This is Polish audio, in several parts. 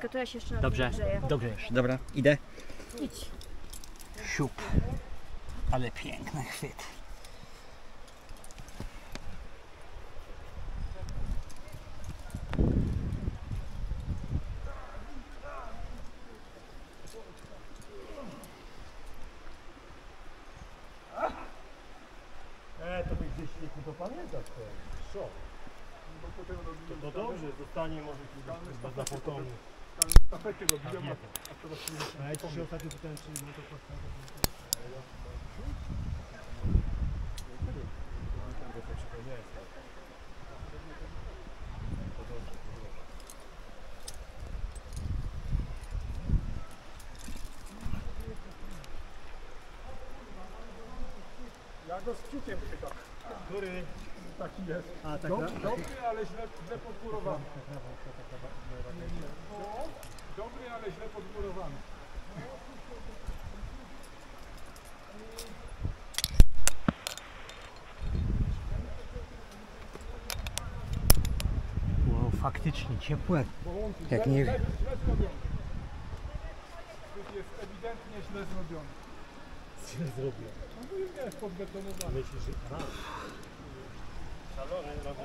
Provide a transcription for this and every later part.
chwileczkę, to ja się jeszcze Dobrze, dobrze już. Dobra, idę. Idź. Siup. Ale piękny chwyt. E, to by gdzieś nie to pamiętasz to. Co? To, no dobrze, zostanie może bez zapomnienia. Stafety robiłem, a teraz nie A ja ci się ostatnio pytałem, czy nie to Ja go z kciukiem chyba. Który taki jest. A, tak, Dob, dobry, ale źle, źle podgórowany. Źle podgórowany. Wow, faktycznie ciepłe. Jak nie- źle, źle zrobiony. Tu jest ewidentnie źle zrobiony. Źle zrobię. No nie jest podbetonowany. Myślisz, że... A. Szalony robię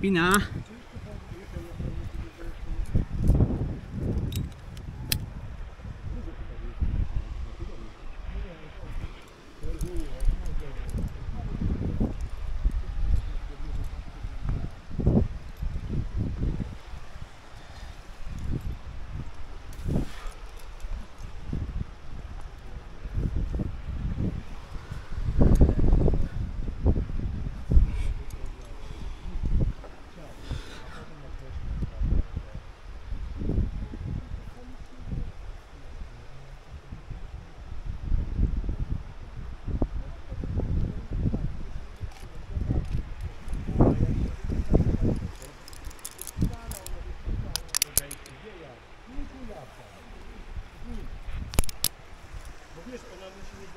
bin auch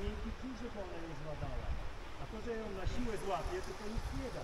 mieć miękki żeby ona nie zładała. A to, że ją na siłę złapie, to to nic nie da.